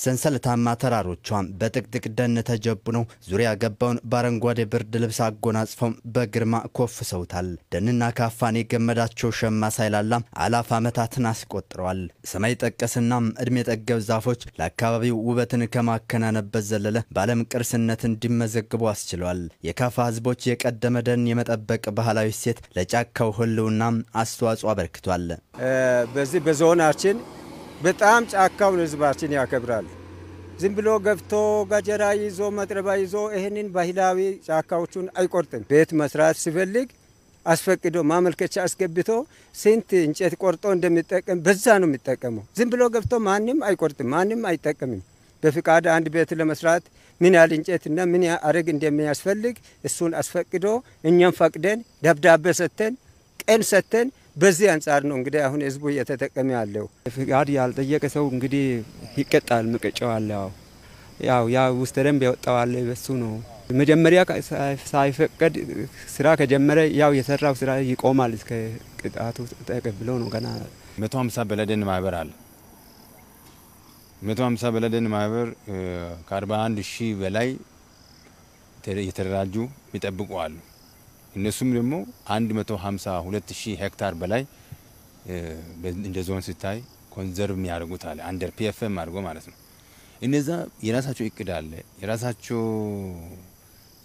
ሰንሰለታማ ተራሮቿም በጥቅጥቅ ደን ተጀቡነው ዙሪያ ገባውን በአረንጓዴ ብርድ ልብስ አጎናጽፈው በግርማ ኮፍሰውታል። ደንና ካፋን የገመዳቸው ሸማ ሳይላላም አላፍ ዓመታትን አስቆጥረዋል። ሰማይ ጠቀስናም ዕድሜ ጠገብ ዛፎች ለአካባቢው ውበትን ከማከናነብ በዘለለ በዓለም ቅርስነት እንዲመዘግቡ አስችለዋል። የካፋ ሕዝቦች የቀደመ ደን የመጠበቅ ባህላዊ እሴት ለጫካው ሕልውናም አስተዋጽኦ አበርክቷል። በዚህ በዞናችን በጣም ጫካውን ህዝባችን ያከብራል። ዝም ብሎ ገብቶ ገጀራ ይዞ መጥረባ ይዞ ይህንን ባህላዊ ጫካዎቹን አይቆርጥም። ቤት መስራት ሲፈልግ አስፈቅዶ ማመልከቻ አስገብቶ ስንት እንጨት ቆርጦ እንደሚጠቀም በዛ ነው የሚጠቀመው። ዝም ብሎ ገብቶ ማንም አይቆርጥም፣ ማንም አይጠቀምም። በፍቃድ አንድ ቤት ለመስራት ምን ያህል እንጨትና ምን አረግ እንደሚያስፈልግ እሱን አስፈቅዶ እኛም ፈቅደን ደብዳቤ ሰጥተን ቀን ሰጥተን በዚህ አንጻር ነው እንግዲህ አሁን ህዝቡ እየተጠቀመ ያለው። ፍቃድ ያልጠየቀ ሰው እንግዲህ ይቀጣል። መቀጫው አለ። ያው ያ ውስጥ ደንብ ያወጣዋል። በሱ ነው መጀመሪያ ሳይፈቀድ ስራ ከጀመረ ያው የሰራው ስራ ይቆማል። እስከ ቅጣቱ ተቀብሎ ነው ገና መቶ ሀምሳ በለደን ማህበር አለ። መቶ ሀምሳ በለደን ማህበር ከአርባ አንድ ሺህ በላይ የተደራጁ ይጠብቁ አሉ። እነሱም ደግሞ 152 ሺህ ሄክታር በላይ እንደ ዞን ሲታይ conserve የሚያደርጉት አለ under PFM አድርጎ ማለት ነው። እነዛ የራሳቸው እቅድ አለ፣ የራሳቸው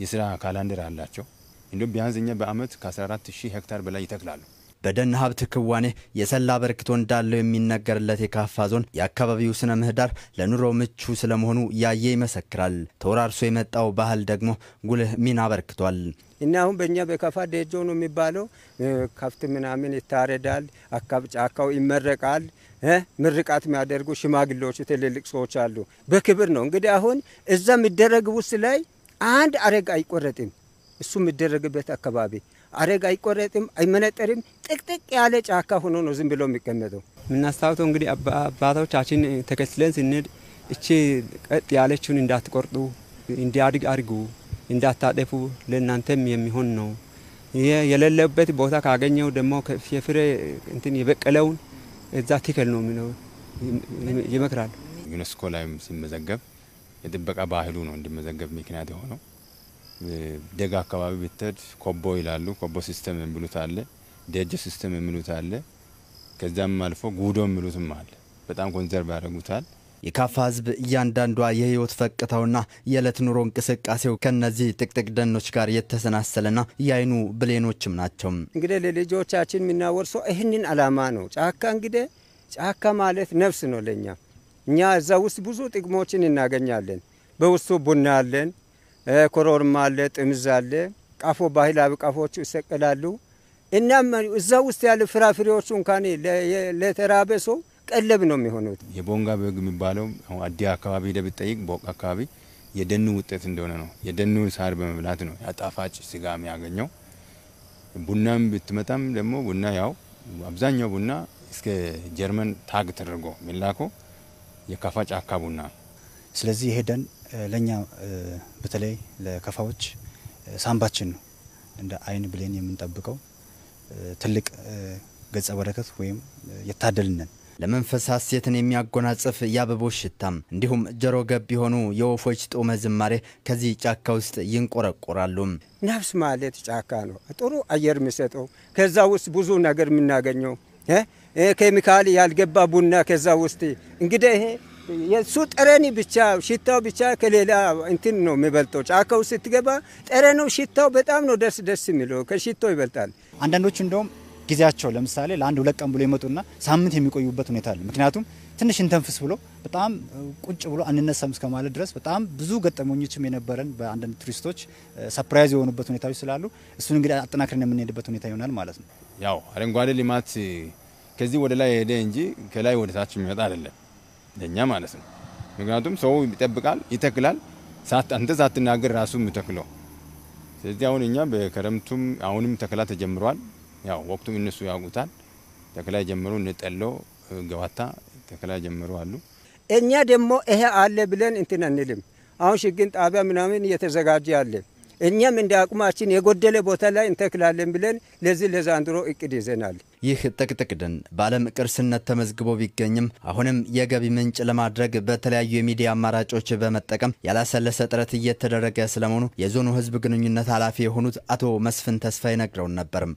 የስራ calendar አላቸው። እንዲሁም ቢያንስ እኛ በአመት ከ14 ሺህ ሄክታር በላይ ይተክላሉ። በደን ሀብት ክዋኔ የሰላ አበርክቶ እንዳለው የሚነገርለት የካፋ ዞን የአካባቢው ስነ ምህዳር ለኑሮ ምቹ ስለመሆኑ ያየ ይመሰክራል። ተወራርሶ የመጣው ባህል ደግሞ ጉልህ ሚና አበርክቷል። እና አሁን በእኛ በካፋ ደጆ ነው የሚባለው ከብት ምናምን ይታረዳል፣ ጫካው ይመረቃል። ምርቃት የሚያደርጉ ሽማግሌዎቹ ትልልቅ ሰዎች አሉ። በክብር ነው እንግዲህ አሁን እዛ የሚደረግ ውስጥ ላይ አንድ አረግ አይቆረጥም። እሱ የሚደረግበት አካባቢ አረግ አይቆረጥም፣ አይመነጠርም። ጥቅጥቅ ያለ ጫካ ሆኖ ነው ዝም ብሎ የሚቀመጠው። የምናስታውሰው እንግዲህ አባቶቻችን ተከትለን ስንሄድ እቺ ቀጥ ያለችውን እንዳትቆርጡ፣ እንዲያድግ አድርጉ፣ እንዳታጠፉ ለእናንተም የሚሆን ነው። ይሄ የሌለበት ቦታ ካገኘው ደግሞ የፍሬ እንትን የበቀለውን እዛ ትክል ነው የሚለው ይመክራል። ዩኔስኮ ላይም ሲመዘገብ የጥበቃ ባህሉ ነው እንዲመዘገብ ምክንያት የሆነው። ደጋ አካባቢ ብትሄድ ኮቦ ይላሉ። ኮቦ system የሚሉት አለ፣ ደጀ system የሚሉት አለ። ከዚያም አልፎ ጉዶ የሚሉትም አለ። በጣም conserve ያደርጉታል። የካፋ ሕዝብ እያንዳንዷ የህይወት ፈቅታውና የዕለት ኑሮ እንቅስቃሴው ከነዚህ ጥቅጥቅ ደኖች ጋር የተሰናሰለና የአይኑ ብሌኖችም ናቸው። እንግዲህ ለልጆቻችን የምናወርሰው ይህንን አላማ ነው። ጫካ እንግዲህ ጫካ ማለት ነፍስ ነው ለእኛ። እኛ እዛ ውስጥ ብዙ ጥቅሞችን እናገኛለን። በውስጡ ቡና አለን፣ ኮሮርማ አለ፣ ጥምዝ አለ፣ ቃፎ ባህላዊ ቃፎቹ ይሰቀላሉ። እናም እዛ ውስጥ ያለ ፍራፍሬዎቹ እንኳን ለተራበ ሰው ቀለብ ነው የሚሆኑት። የቦንጋ በግ የሚባለው አዲ አካባቢ ሄደህ ብትጠይቅ ቦቅ አካባቢ የደኑ ውጤት እንደሆነ ነው። የደኑ ሳር በመብላት ነው ያጣፋጭ ስጋ የሚያገኘው። ቡናም ብትመጣም ደግሞ ቡና ያው አብዛኛው ቡና እስከ ጀርመን ታግ ተደርጎ የሚላኮ የካፋ ጫካ ቡና ስለዚህ ይሄ ደን ለእኛ በተለይ ለከፋዎች ሳምባችን ነው። እንደ አይን ብሌን የምንጠብቀው ትልቅ ገጸ በረከት ወይም የታደልነን ለመንፈስ ሐሴትን የሚያጎናጽፍ የአበቦች ሽታም እንዲሁም ጆሮ ገብ የሆኑ የወፎች ጦመ ዝማሬ ከዚህ ጫካ ውስጥ ይንቆረቆራሉ። ነፍስ ማለት ጫካ ነው። ጥሩ አየር የሚሰጠው ከዛ ውስጥ ብዙ ነገር የምናገኘው ኬሚካል ያልገባ ቡና ከዛ ውስጥ እንግዲህ የሱ ጠረኑ ብቻ ሽታው ብቻ ከሌላ እንትን ነው የሚበልጠው። ጫካ ውስጥ ስትገባ ጠረኑ ሽታው በጣም ነው ደስ ደስ የሚለው ከሽታው ይበልጣል። አንዳንዶቹ እንደውም ጊዜያቸው ለምሳሌ ለአንድ ሁለት ቀን ብሎ ይመጡና ሳምንት የሚቆዩበት ሁኔታ አለ። ምክንያቱም ትንሽ እንተንፍስ ብሎ በጣም ቁጭ ብሎ አንነሳም እስከ ማለት ድረስ በጣም ብዙ ገጠመኞችም የነበረን በአንዳንድ ቱሪስቶች surprise የሆኑበት ሁኔታዎች ስላሉ እሱን እንግዲህ አጠናክረን የምንሄድበት ሁኔታ ይሆናል ማለት ነው። ያው አረንጓዴ ልማት ከዚህ ወደ ላይ ሄደ እንጂ ከላይ ወደ ታች የሚመጣ አይደለም ለእኛ ማለት ነው። ምክንያቱም ሰው ይጠብቃል፣ ይተክላል። አንተ ሳትናገር ራሱ የሚተክለው ስለዚህ አሁን እኛ በክረምቱም አሁንም ተከላ ተጀምሯል። ያው ወቅቱም እነሱ ያውቁታል። ተከላ ጀምሮ እንጠሎ ገዋታ ተከላ ጀምሮ አሉ። እኛ ደግሞ ይሄ አለ ብለን እንትን አንልም። አሁን ችግኝ ጣቢያ ምናምን እየተዘጋጀ አለ። እኛም እንደ አቅማችን የጎደለ ቦታ ላይ እንተክላለን ብለን ለዚህ ለዛንድሮ እቅድ ይዘናል። ይህ ጥቅጥቅ ደን በዓለም ቅርስነት ተመዝግቦ ቢገኝም አሁንም የገቢ ምንጭ ለማድረግ በተለያዩ የሚዲያ አማራጮች በመጠቀም ያላሰለሰ ጥረት እየተደረገ ስለመሆኑ የዞኑ ሕዝብ ግንኙነት ኃላፊ የሆኑት አቶ መስፍን ተስፋዬ ነግረውን ነበርም።